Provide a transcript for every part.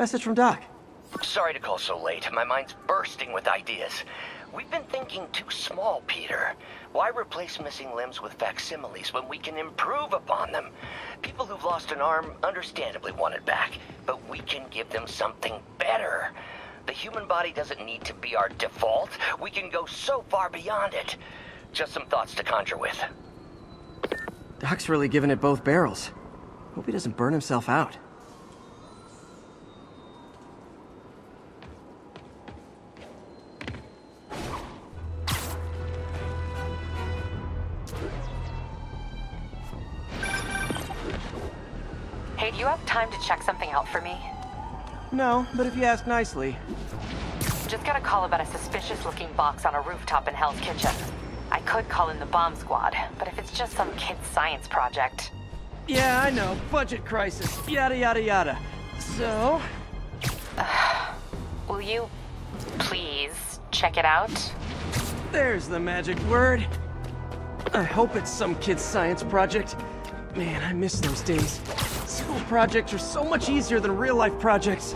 Message from Doc. Sorry to call so late. My mind's bursting with ideas. We've been thinking too small, Peter. Why replace missing limbs with facsimiles when we can improve upon them? People who've lost an arm understandably want it back, but we can give them something better. The human body doesn't need to be our default. We can go so far beyond it. Just some thoughts to conjure with. Doc's really giving it both barrels. Hope he doesn't burn himself out. No, but if you ask nicely. Just got a call about a suspicious looking box on a rooftop in Hell's Kitchen. I could call in the bomb squad, but if it's just some kid's science project. Yeah, I know. Budget crisis. Yada yada yada. So? Will you please check it out? There's the magic word. I hope it's some kid's science project. Man, I miss those days. School projects are so much easier than real life projects.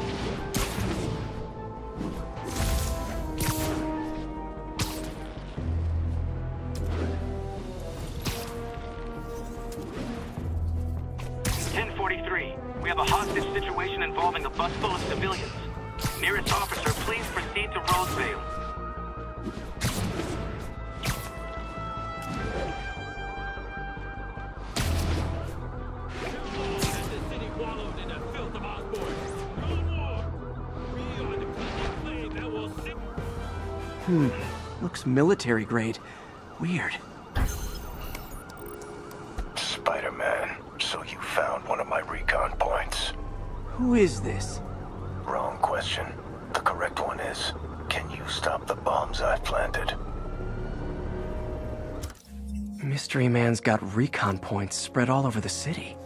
Military grade. Weird. Spider-Man, so you found one of my recon points. Who is this? Wrong question. The correct one is, can you stop the bombs I've planted? Mystery Man's got recon points spread all over the city.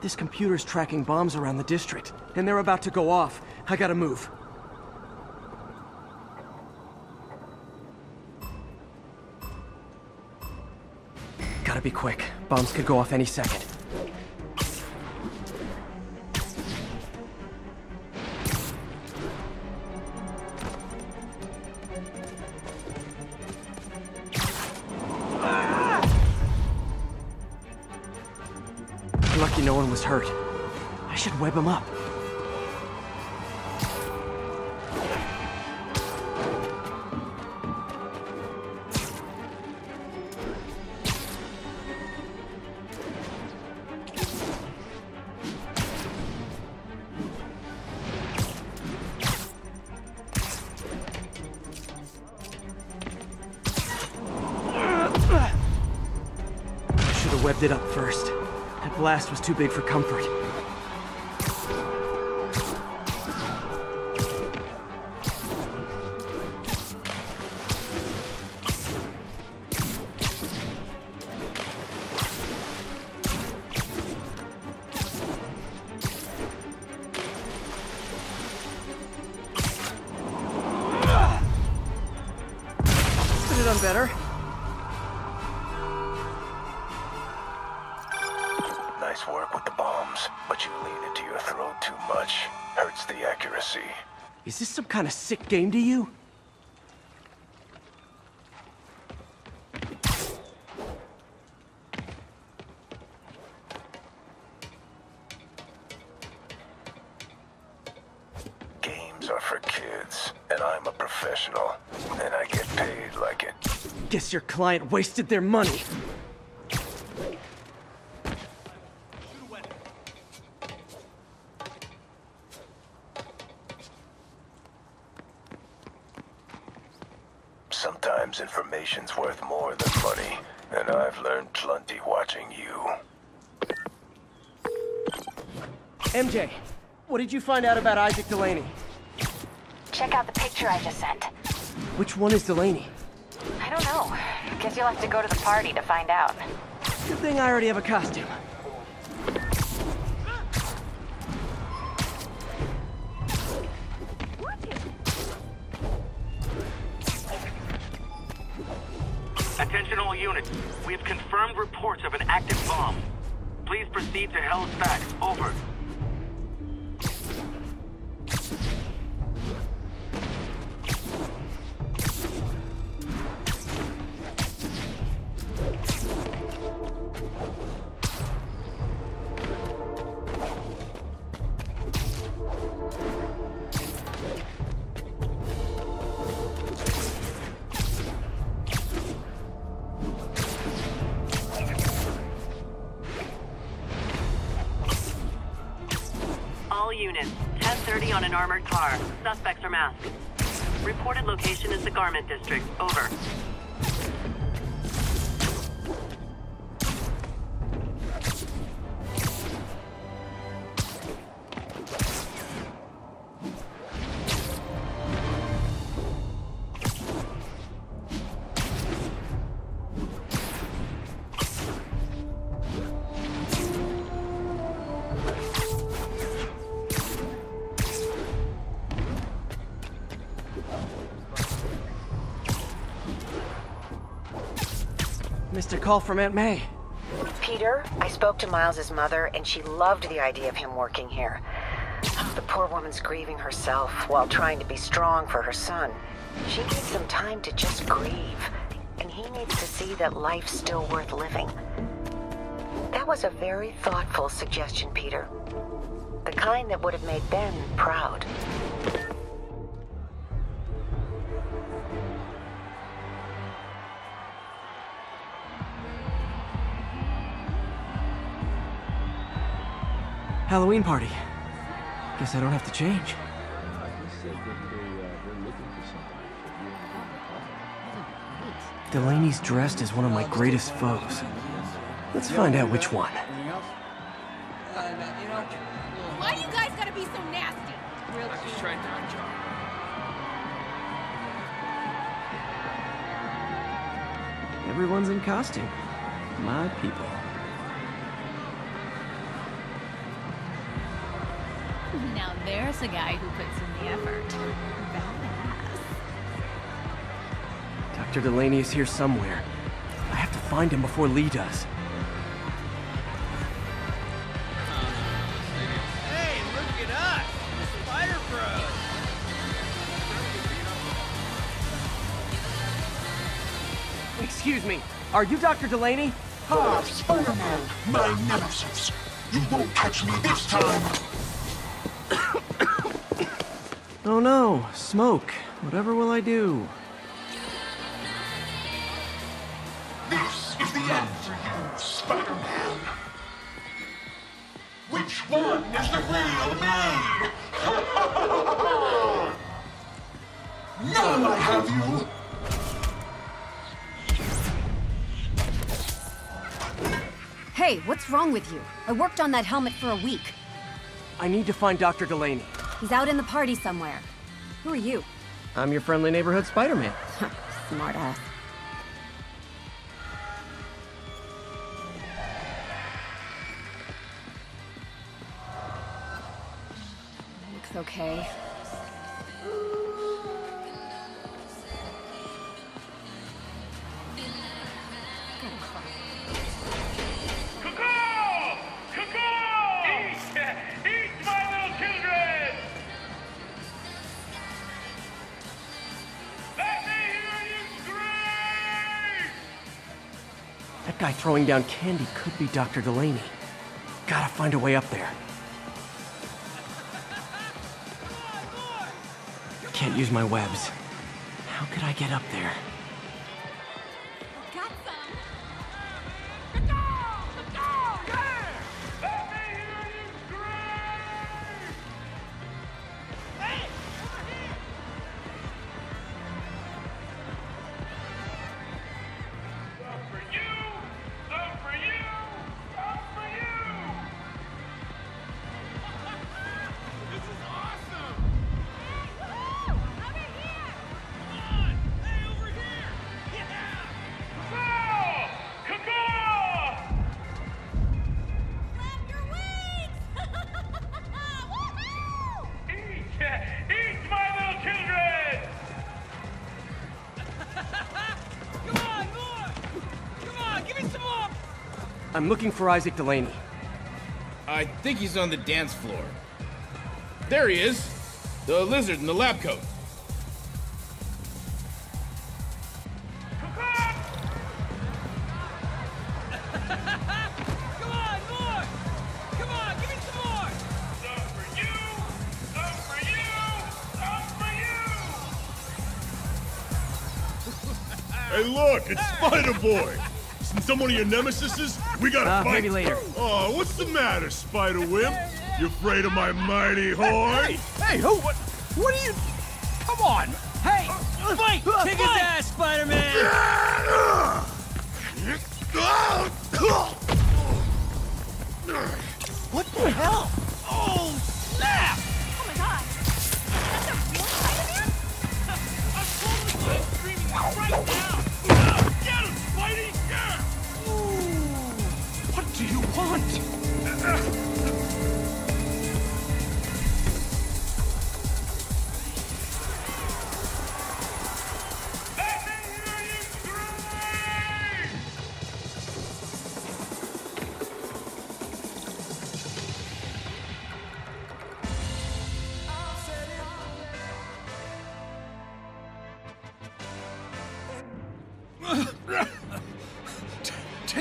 This computer's tracking bombs around the district, and they're about to go off. I gotta move. Gotta be quick. Bombs could go off any second. Blast was too big for comfort. Game to you? Games are for kids, and I'm a professional, and I get paid like it. Guess your client wasted their money. Sometimes information's worth more than money, and I've learned plenty watching you. MJ, what did you find out about Isaac Delaney? Check out the picture I just sent. Which one is Delaney? I don't know. Guess you'll have to go to the party to find out. Good thing I already have a costume. Proceed to Hell's Back. Over. Location is the Garment District. Over. Call from Aunt May. Peter, I spoke to Miles's mother, and she loved the idea of him working here. The poor woman's grieving herself while trying to be strong for her son. She needs some time to just grieve, and he needs to see that life's still worth living. That was a very thoughtful suggestion, Peter. The kind that would have made Ben proud. Halloween party. Guess I don't have to change. Delaney's dressed as one of my greatest foes. Let's find out which one. Why you guys gotta be so nasty? Real Everyone's in costume. My people. Now there's a guy who puts in the effort. Badass. Dr. Delaney is here somewhere. I have to find him before Li does. Hey, look at us! The Spider Bros! Excuse me, are you Dr. Delaney? Ah, Spider-Man, my nemesis. You won't catch me this time. Oh no, smoke. Whatever will I do? This is the end for you, Spider-Man. Which one is the real me? now I have you. Hey, what's wrong with you? I worked on that helmet for a week. I need to find Dr. Delaney. He's out in the party somewhere. Who are you? I'm your friendly neighborhood Spider-Man. Smartass. Looks okay. Throwing down candy could be Dr. Delaney. Gotta find a way up there. Can't use my webs. How could I get up there? I'm looking for Isaac Delaney. I think he's on the dance floor. There he is! The lizard in the lab coat. Hey, look, it's Spider Boy. Isn't someone of your nemesises? We gotta Uh, fight. maybe later. Oh, what's the matter, Spider Wimp? You afraid of my mighty horn? Hey, hey, who? What? What are you? Come on! Hey, fight! Kick his ass, Spider-Man! What the hell?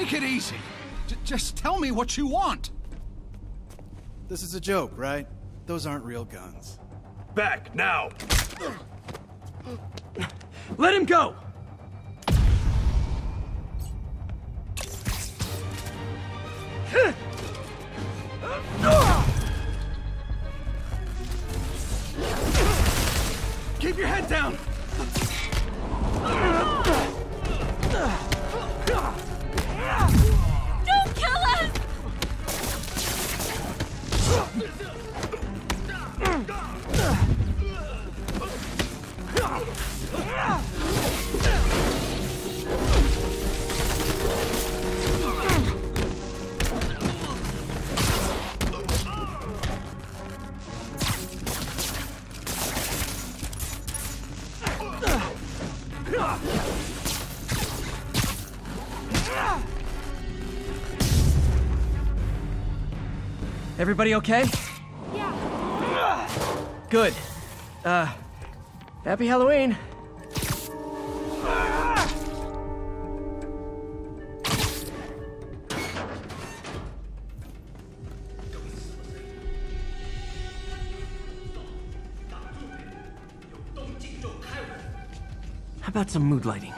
Take it easy. J- just tell me what you want. This is a joke, right? Those aren't real guns. Back, now! Let him go! Everybody okay? Yeah. Good. Uh, happy Halloween. How about some mood lighting?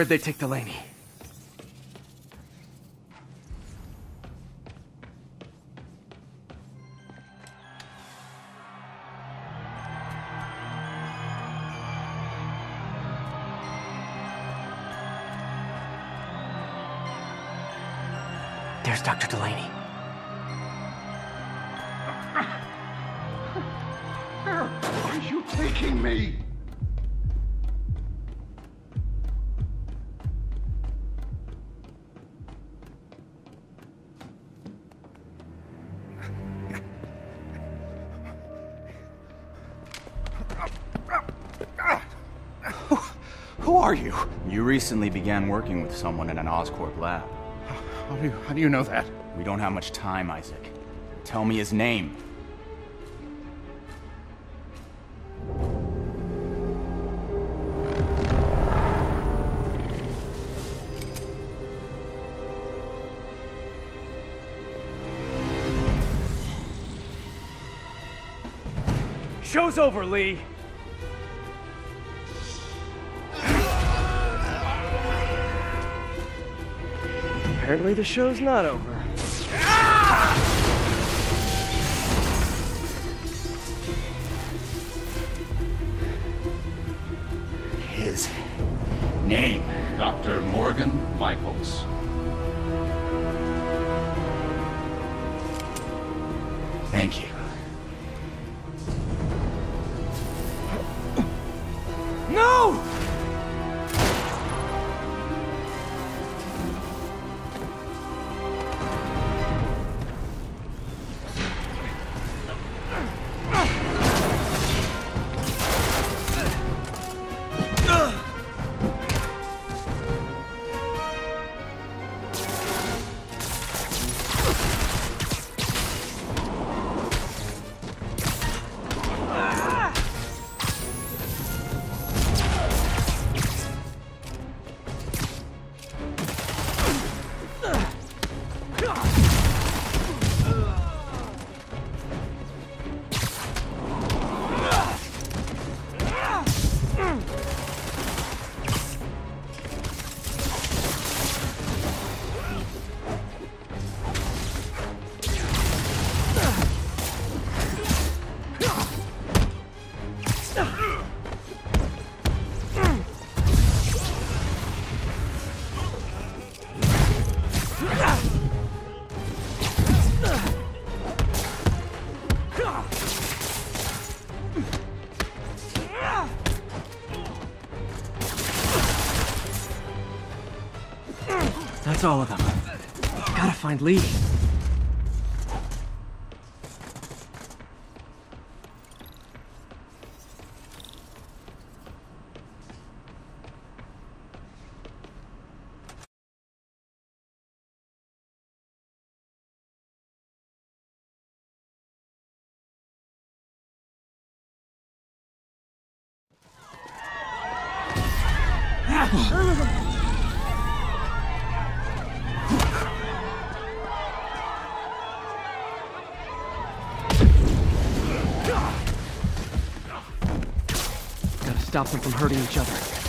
Where'd they take Delaney? Recently began working with someone in an Oscorp lab. How do you, how do you know that? We don't have much time, Isaac. Tell me his name. Show's over, Li. Apparently the show's not over. His name, Dr. Morgan Michaels. That's all of them. Gotta find Li. Stop them from hurting each other.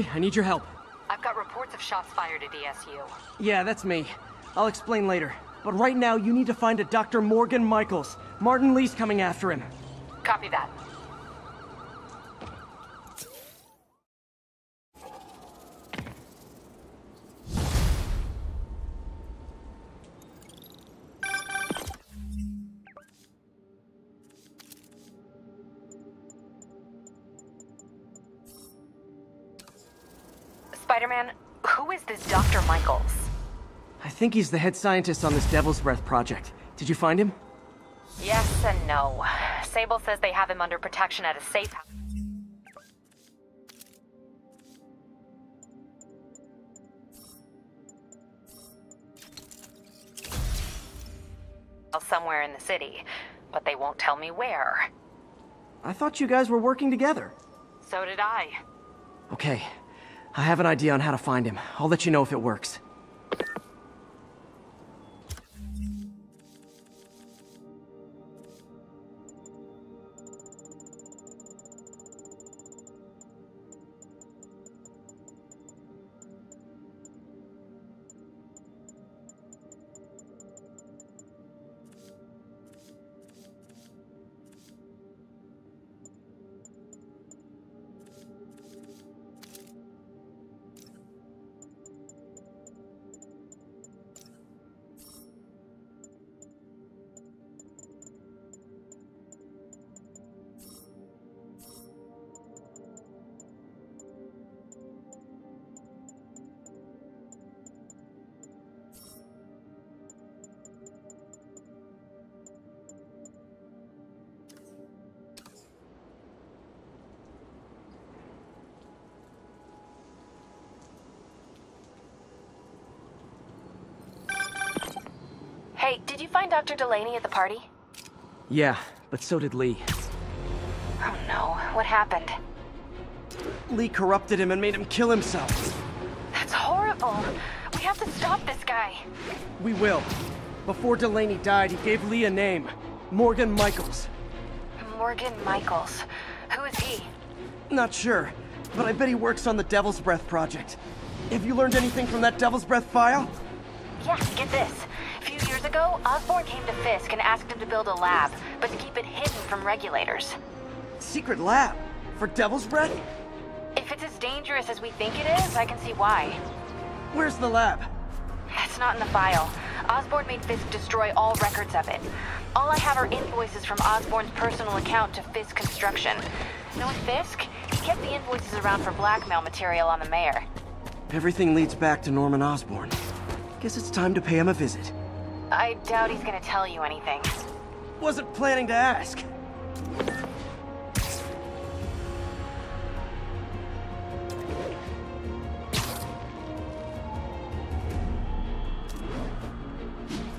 Yuri, I need your help. I've got reports of shots fired at ESU. Yeah, that's me. I'll explain later. But right now, you need to find a Dr. Morgan Michaels. Martin Li's coming after him. Copy that. Think he's the head scientist on this Devil's Breath project. Did you find him? Yes and no. Sable says they have him under protection at a safe house. Somewhere in the city, but they won't tell me where. I thought you guys were working together. So did I. Okay, I have an idea on how to find him. I'll let you know if it works. Did you find Dr. Delaney at the party? Yeah, but so did Li. Oh no, what happened? Li corrupted him and made him kill himself. That's horrible. We have to stop this guy. We will. Before Delaney died, he gave Li a name. Morgan Michaels. Morgan Michaels. Who is he? Not sure, but I bet he works on the Devil's Breath project. Have you learned anything from that Devil's Breath file? Yeah, get this. Ago, Osborn came to Fisk and asked him to build a lab, but to keep it hidden from regulators. Secret lab? For Devil's Breath? If it's as dangerous as we think it is, I can see why. Where's the lab? That's not in the file. Osborn made Fisk destroy all records of it. All I have are invoices from Osborn's personal account to Fisk Construction. Knowing Fisk, he kept the invoices around for blackmail material on the mayor. Everything leads back to Norman Osborn. Guess it's time to pay him a visit. I doubt he's gonna tell you anything. Wasn't planning to ask.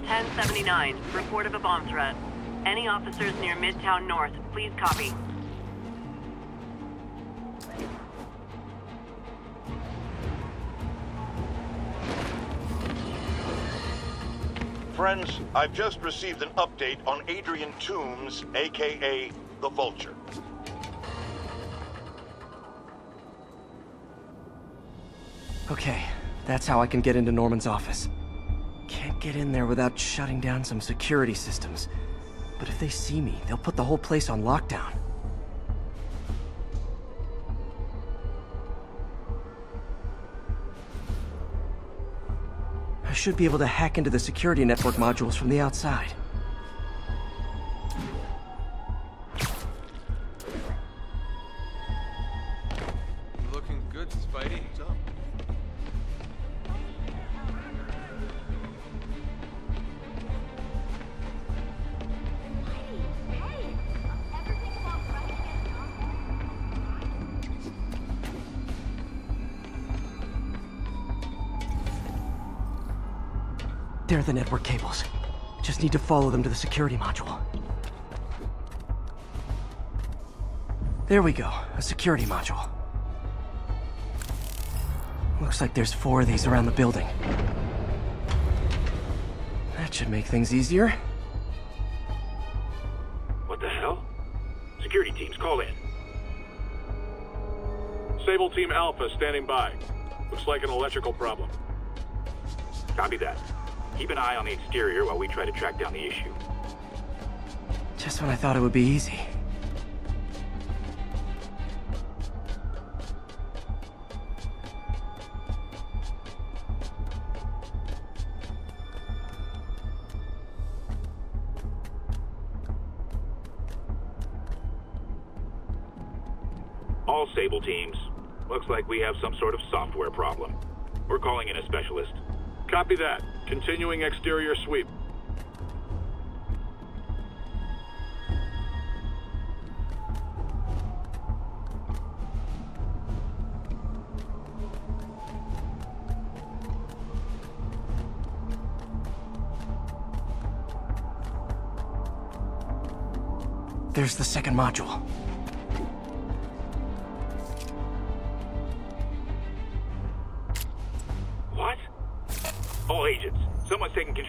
Ten seventy-nine. Report of a bomb threat. Any officers near Midtown North, please copy. Friends, I've just received an update on Adrian Toomes, aka the Vulture. Okay, that's how I can get into Norman's office. Can't get in there without shutting down some security systems. But if they see me, they'll put the whole place on lockdown. I should be able to hack into the security network modules from the outside. Looking good, Spidey. What's up? They're the network cables. Just need to follow them to the security module. There we go, a security module. Looks like there's four of these around the building. That should make things easier. What the hell? Security teams, call in. Sable Team Alpha standing by. Looks like an electrical problem. Copy that. Keep an eye on the exterior while we try to track down the issue. Just when I thought it would be easy. All Sable teams. Looks like we have some sort of software problem. We're calling in a specialist. Copy that. Continuing exterior sweep. There's the second module.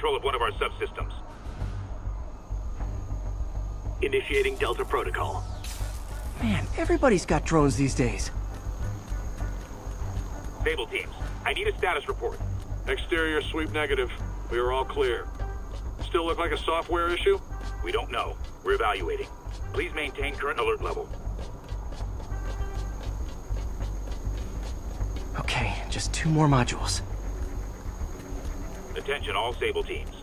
Control of one of our subsystems. Initiating Delta Protocol. Man, everybody's got drones these days. Sable teams, I need a status report. Exterior sweep negative. We are all clear. Still look like a software issue? We don't know. We're evaluating. Please maintain current alert level. Okay, just two more modules. Attention all Sable teams.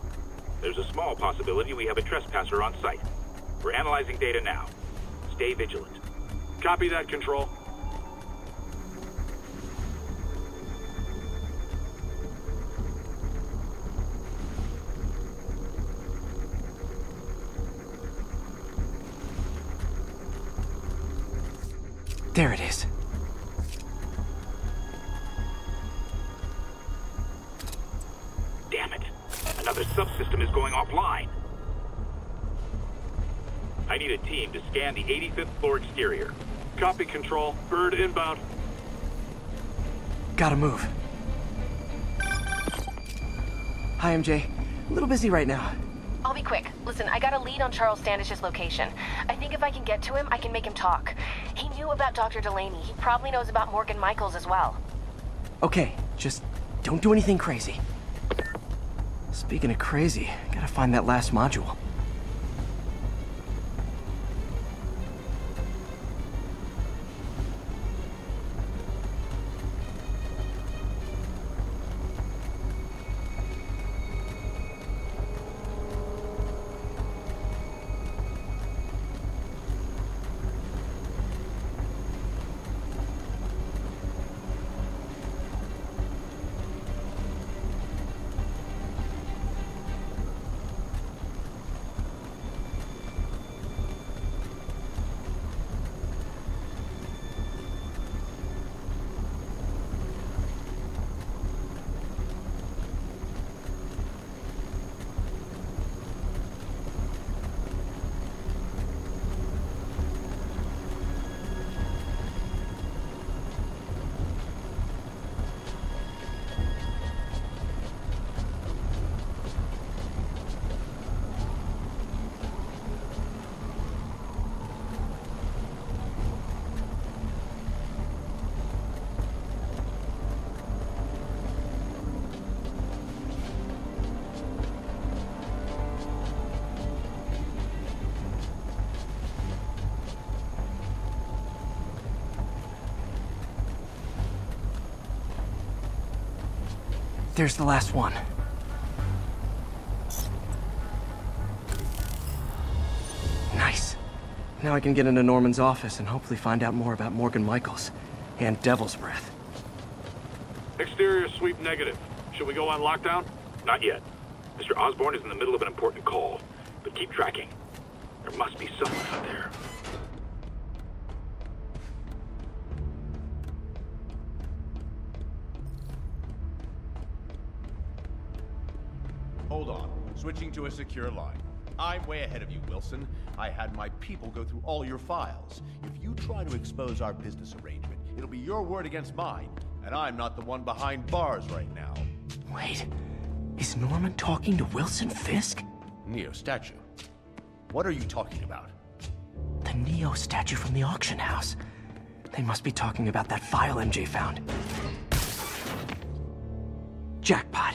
There's a small possibility we have a trespasser on site. We're analyzing data now. Stay vigilant. Copy that, Control. Another subsystem is going offline. I need a team to scan the 85th floor exterior. Copy, Control. Bird inbound. Gotta move. Hi, MJ. A little busy right now. I'll be quick. Listen, I got a lead on Charles Standish's location. I think if I can get to him, I can make him talk. He knew about Dr. Delaney. He probably knows about Morgan Michaels as well. Okay, just don't do anything crazy. Speaking of crazy, gotta find that last module. There's the last one. Nice. Now I can get into Norman's office and hopefully find out more about Morgan Michaels and Devil's Breath. Exterior sweep negative. Should we go on lockdown? Not yet. Mr. Osborn is in the middle of an important call, but keep tracking. There must be someone out there. Switching to a secure line. I'm way ahead of you, Wilson. I had my people go through all your files. If you try to expose our business arrangement, it'll be your word against mine. And I'm not the one behind bars right now. Wait, is Norman talking to Wilson Fisk? Neo statue. What are you talking about? The Neo statue from the auction house. They must be talking about that file MJ found. Jackpot.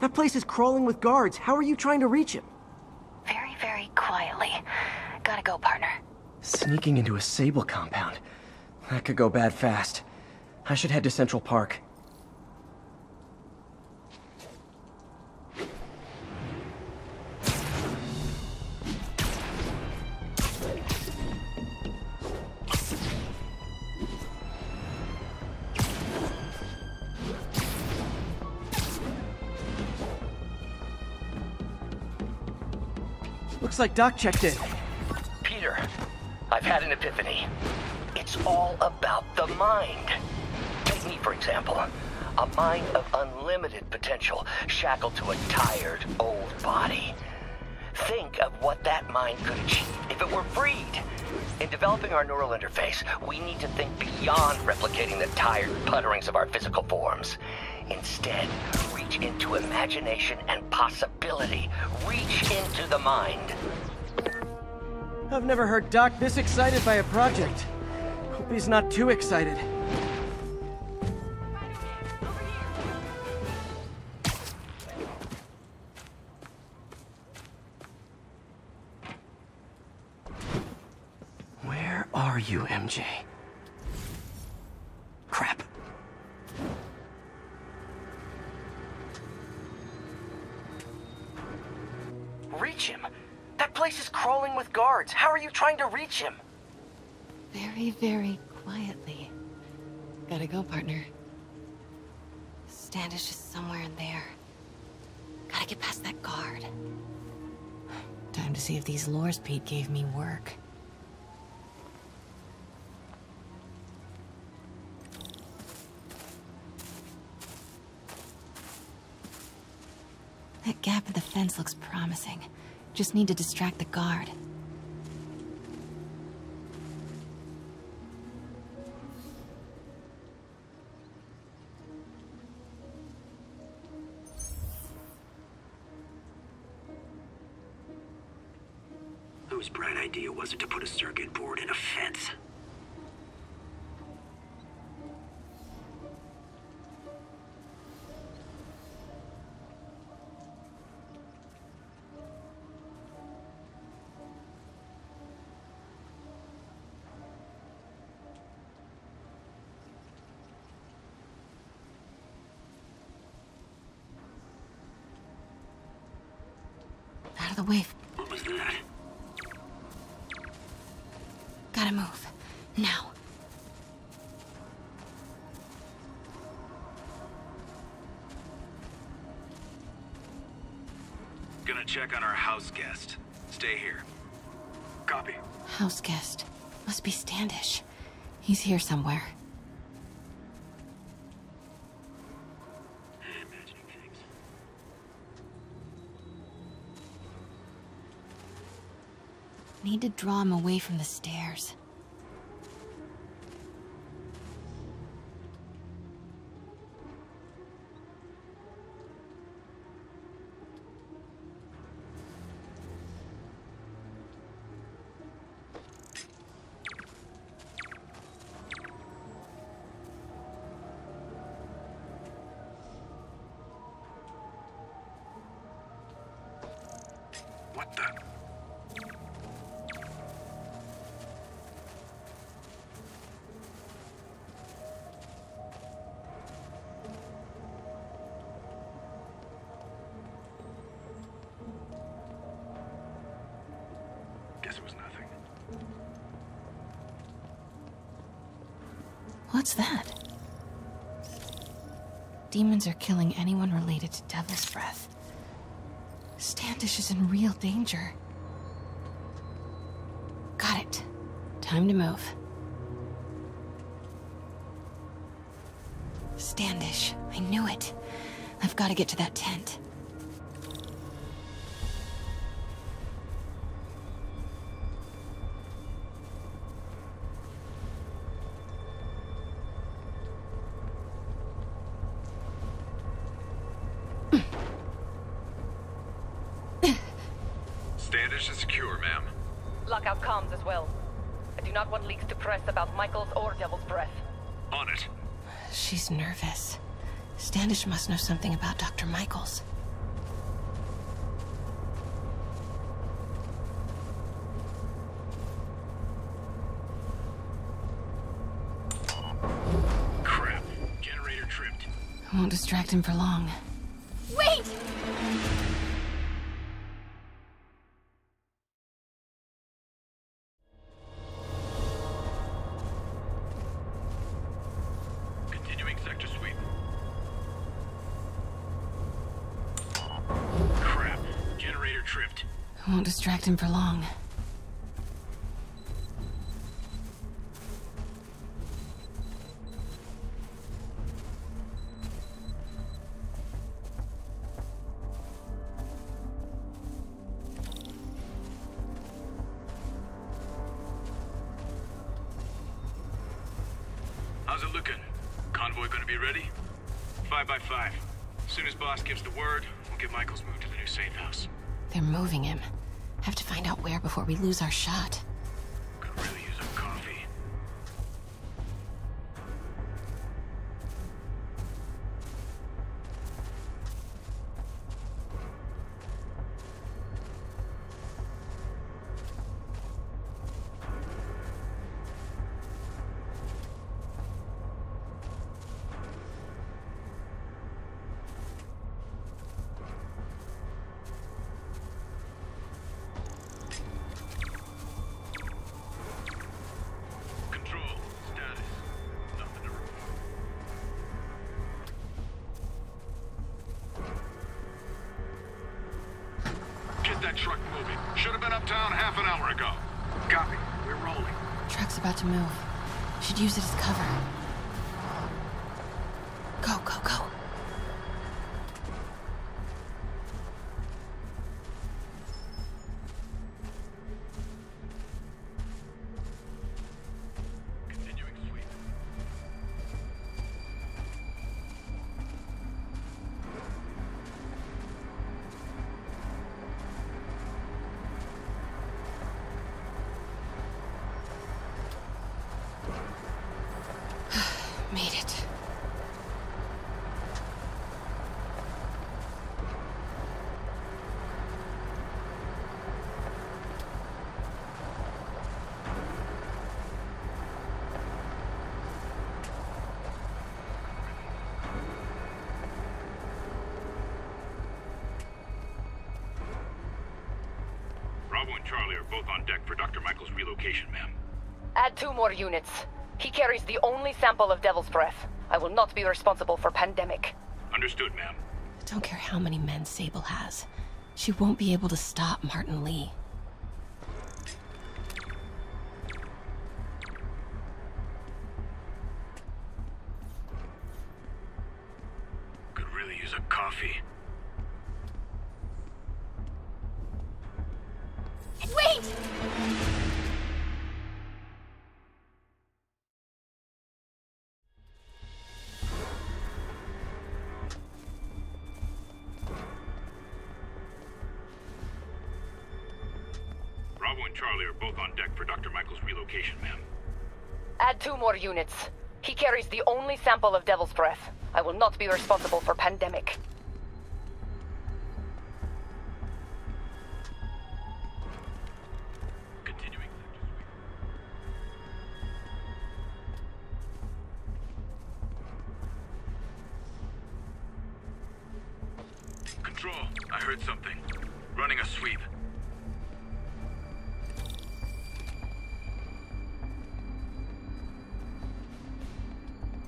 That place is crawling with guards. How are you trying to reach him? Very, very quietly. Gotta go, partner. Sneaking into a Sable compound. That could go bad fast. I should head to Central Park. Looks like Doc checked in. Peter, I've had an epiphany. It's all about the mind. Take me, for example. A mind of unlimited potential, shackled to a tired, old body. Think of what that mind could achieve if it were freed. In developing our neural interface, we need to think beyond replicating the tired putterings of our physical forms. Instead, reach into imagination and possibility. Reach into the mind. I've never heard Doc this excited by a project. Hope he's not too excited. Where are you, MJ? Crap. Place with guards. How are you trying to reach him? Very, very quietly. Gotta go, partner. Standish is somewhere in there. Gotta get past that guard. Time to see if these lures Pete gave me work. That gap in the fence looks promising. Just need to distract the guard. Whose bright idea was it to put a circuit board in a fence? House guest. Stay here. Copy. House guest. Must be Standish. He's here somewhere. Need to draw him away from the stairs. What the? Guess it was nothing. What's that? Demons are killing anyone related to Devil's Breath. Standish is in real danger. Got it. Time to move. Standish. I knew it. I've got to get to that tent. I do not want leaks to press about Michaels or Devil's Breath. On it. She's nervous. Standish must know something about Dr. Michaels. Crap. Generator tripped. I won't distract him for long. Him for long. We lose our shot. That truck moving. Should have been uptown half an hour ago. Copy. We're rolling. Truck's about to move. Should use it as cover. Bravo and Charlie are both on deck for Dr. Michael's relocation, ma'am. Add two more units. He carries the only sample of Devil's Breath. I will not be responsible for pandemic. Understood, ma'am. I Don't care how many men Sable has. She won't be able to stop Martin Li. Units. He carries the only sample of Devil's Breath. I will not be responsible for pandemic.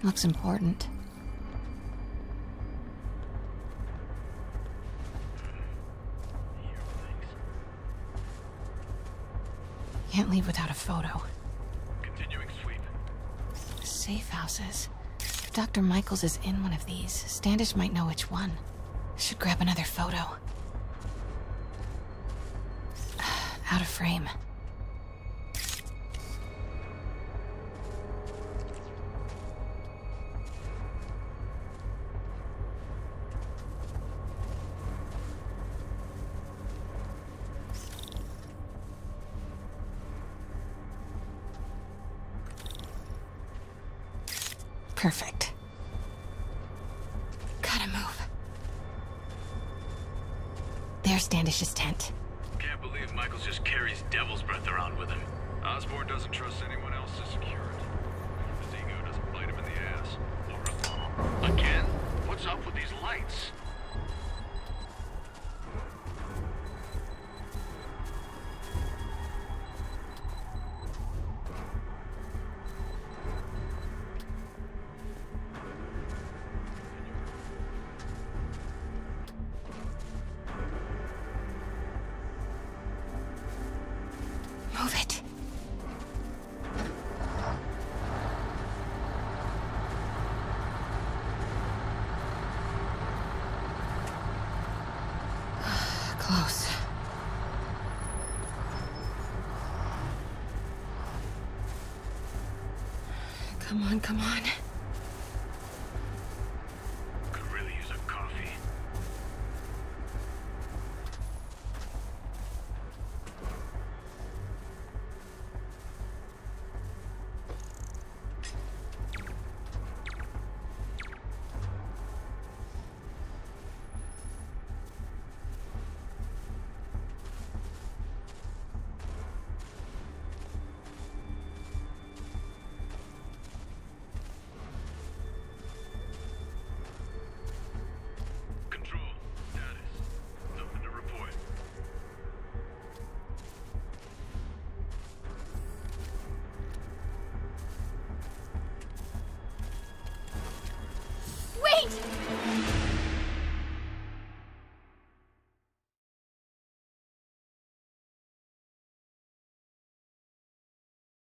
Looks important. Can't leave without a photo. Continuing sweep. Safe houses. If Dr. Michaels is in one of these, Standish might know which one. Should grab another photo. Out of frame. Standish's tent. Can't believe Michaels just carries devil's breath around with him. Osborn doesn't trust anyone else to secure it. His ego doesn't bite him in the ass. Again? What's up with these lights? Come on, come on.